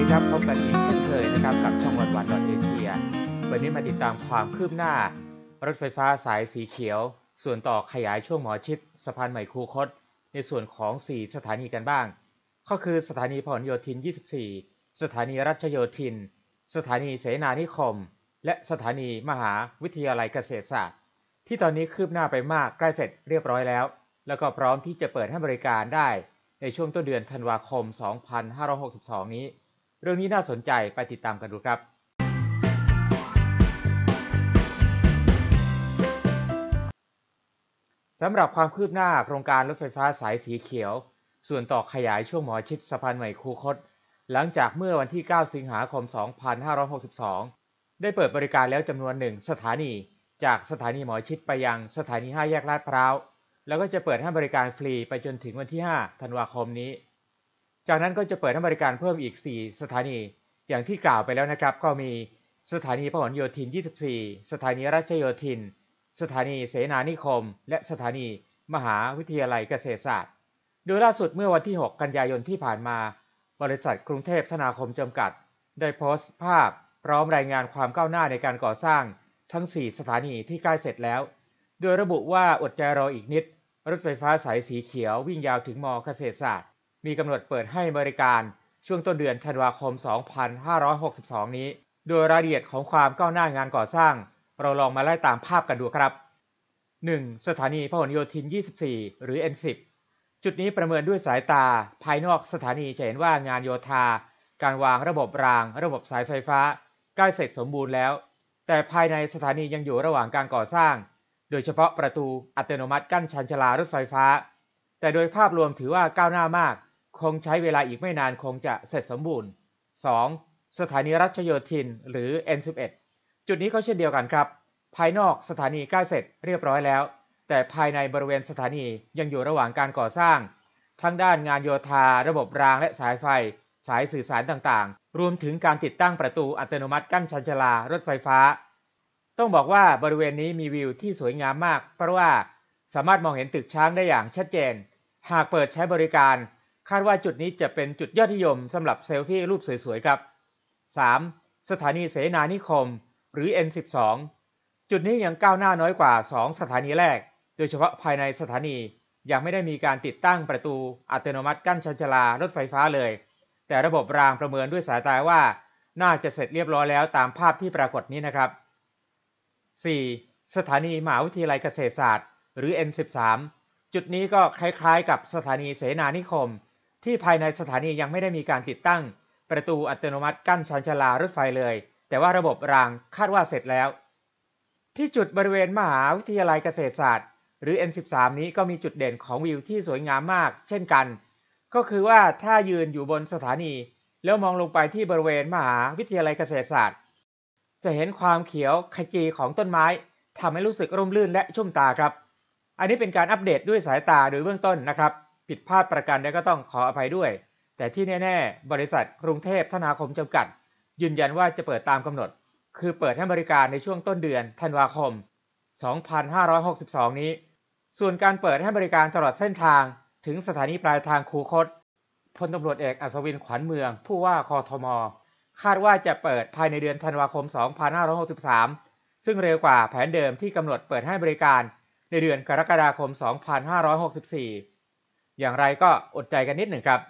ีครับพบกันอีกเช่นเคยนะครับกับช่องวันวันดอทเอเชียวันนี้มาติดตามความคืบหน้า รถไฟฟ้าสายสีเขียว ส่วนต่อขยายช่วงหมอชิดสะพานใหม่คูคต ในส่วนของ 4 สถานีกันบ้าง ก็คือสถานีพหลโยธิน 24 สถานีรัชโยธิน สถานีเสนานิคม และสถานีมหาวิทยาลัยเกษตรศาสตร์ ที่ตอนนี้คืบหน้าไปมากใกล้เสร็จเรียบร้อยแล้ว แล้วก็พร้อมที่จะเปิดให้บริการได้ในช่วงต้นเดือนธันวาคม 2562 นี้ เรื่องนี้น่าสนใจไปติดตามกันดูครับ สำหรับความคืบหน้าโครงการรถไฟฟ้าสายสีเขียว ส่วนต่อขยายช่วงหมอชิดสะพานใหม่คูคต หลังจากเมื่อวันที่ 9 สิงหาคม 2562 ได้เปิดบริการแล้วจำนวนหนึ่งสถานี จากสถานีหมอชิดไปยังสถานี 5 แยกลาดพร้าว แล้วก็จะเปิดให้บริการฟรีไปจนถึงวันที่ 5 ธันวาคมนี้ จากนั้นก็จะเปิดให้บริการเพิ่มอีก 4 สถานี อย่างที่กล่าวไปแล้วนะครับ ก็มีสถานีพหลโยธิน 24 สถานีรัชโยธิน สถานีเสนานิคม และสถานีมหาวิทยาลัยเกษตรศาสตร์ โดยล่าสุดเมื่อวันที่ 6 กันยายนที่ผ่านมา บริษัทกรุงเทพธนาคมจำกัด ได้โพสต์ภาพ พร้อมรายงานความก้าวหน้าในการก่อสร้างทั้ง 4 สถานีที่ใกล้เสร็จแล้ว โดยระบุว่าอดใจรออีกนิด รถไฟฟ้าสายสีเขียววิ่งยาวถึงมอเกษตรศาสตร์ มีกำหนดเปิดให้บริการช่วงต้นเดือนธันวาคม 2562 นี้ โดยรายละเอียดของความก้าวหน้างานก่อสร้าง เราลองมาไล่ตามภาพกันดูครับ 1. สถานีพหลโยธิน 24 หรือ N10 จุดนี้ประเมินด้วยสายตา ภายนอกสถานีจะเห็นว่างานโยธา การวางระบบราง ระบบสายไฟฟ้าใกล้เสร็จสมบูรณ์แล้ว แต่ภายในสถานียังอยู่ระหว่างการก่อสร้าง โดยเฉพาะประตูอัตโนมัติกั้นชันชลารถไฟฟ้า แต่โดยภาพรวมถือว่าก้าวหน้ามาก คงใช้เวลาอีกไม่นานคงจะเสร็จสมบูรณ์ 2. สถานีรัชโยธิน หรือ N11 จุดนี้ก็เช่นเดียวกันครับ ภายนอกสถานีใกล้เสร็จเรียบร้อยแล้ว แต่ภายในบริเวณสถานียังอยู่ระหว่างการก่อสร้าง ทั้งด้านงานโยธา ระบบรางและสายไฟ สายสื่อสารต่างๆ รวมถึงการติดตั้งประตูอัตโนมัติกั้นชันชลารถไฟฟ้า ต้องบอกว่าบริเวณนี้มีวิวที่สวยงามมาก เพราะว่าสามารถมองเห็นตึกช้างได้อย่างชัดเจน หากเปิดใช้บริการ คาดว่าจุดนี้จะเป็นจุดยอดนิยมสำหรับเซลฟี่รูปสวยๆครับ 3. สถานีเสนานิคม หรือ N12 จุดนี้ยังก้าวหน้าน้อยกว่า 2 สถานีแรก โดยเฉพาะภายในสถานียังไม่ได้มีการติดตั้งประตูอัตโนมัติกั้นชันชลารถไฟฟ้าเลย แต่ระบบรางประเมินด้วยสายตาว่า น่าจะเสร็จเรียบร้อยแล้วตามภาพที่ปรากฏนี้นะครับ 4. สถานีมหาวิทยาลัยเกษตรศาสตร์ หรือ N13 จุดนี้ก็คล้ายๆ กับสถานีเสนานิคม ที่ภายในสถานียังไม่ได้มีการติดตั้ง ประตูอัตโนมัติกั้นชันชลารถไฟเลย แต่ว่าระบบรางคาดว่าเสร็จแล้ว ที่จุดบริเวณมหาวิทยาลัยเกษตรศาสตร์ หรือ N13 นี้ก็มีจุดเด่นของวิวที่สวยงามมาก เช่นกัน ก็คือว่าถ้ายืนอยู่บนสถานี แล้วมองลงไปที่บริเวณมหาวิทยาลัยเกษตรศาสตร์ จะเห็นความเขียวขจีของต้นไม้ทำให้รู้สึกร่มรื่นและชุ่มตาครับ อันนี้เป็นการอัปเดตด้วยสายตาโดยเบื้องต้นนะครับ ผิดพลาดประการใดก็ต้องขออภัยด้วย แต่ที่แน่ๆ บริษัทกรุงเทพธนาคมจำกัด ยืนยันว่าจะเปิดตามกำหนด คือเปิดให้บริการในช่วงต้นเดือนธันวาคม 2562 นี้ ส่วนการเปิดให้บริการตลอดเส้นทางถึงสถานีปลายทางคูคตพลตำรวจเอกอัศวินขวัญเมือง ผู้ว่าคอทม คาดว่าจะเปิดภายในเดือนธันวาคม 2563 ซึ่งเร็วกว่าแผนเดิมที่กำหนดเปิดให้บริการในเดือนกรกฎาคม 2564 อย่างไรก็อดใจกันนิดหนึ่งครับ